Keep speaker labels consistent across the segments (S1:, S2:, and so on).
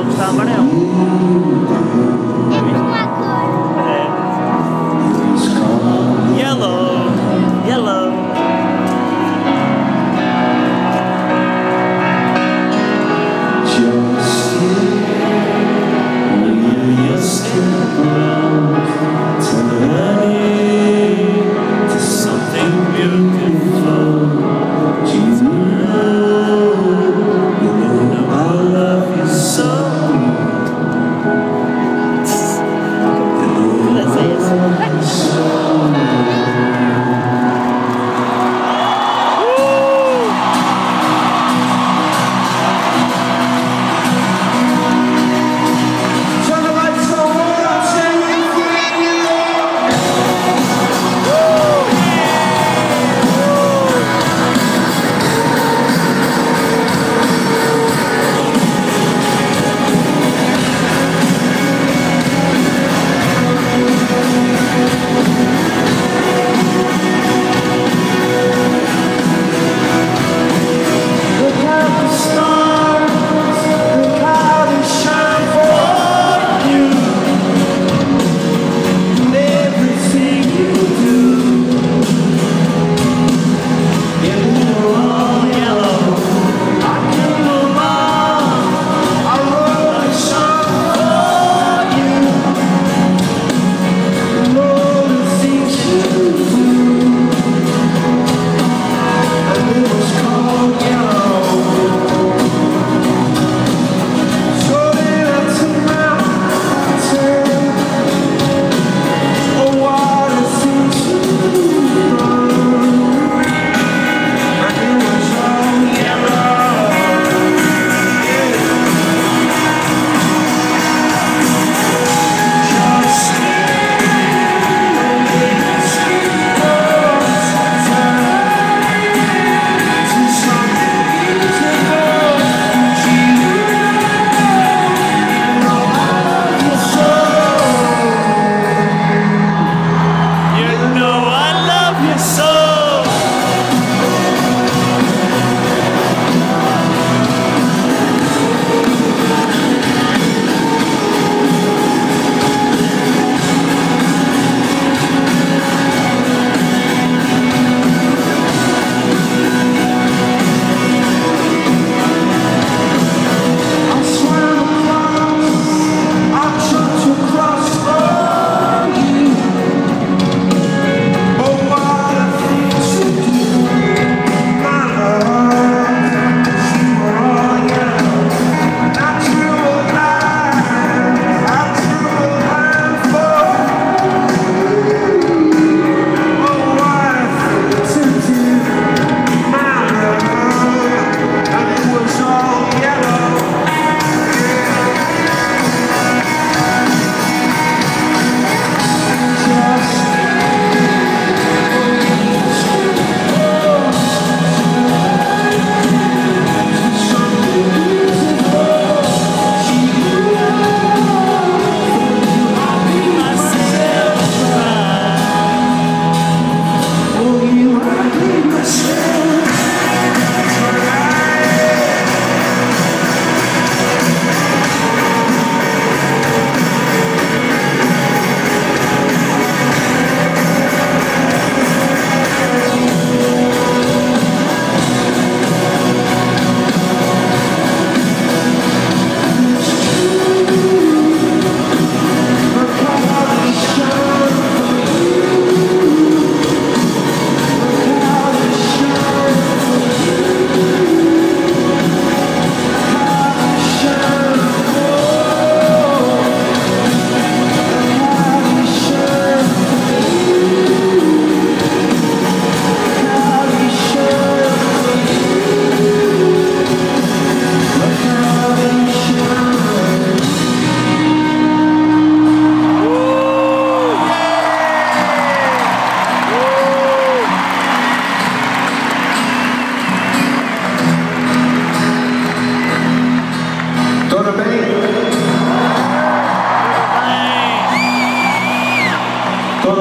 S1: 青木さ
S2: よ。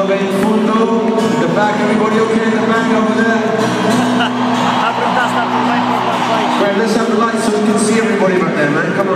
S2: Dove in fondo, in the back, everybody okay in the back over there?
S3: Upper that's not the right for one place.
S2: Right, let's have the lights so we can see everybody back there, man. Come on.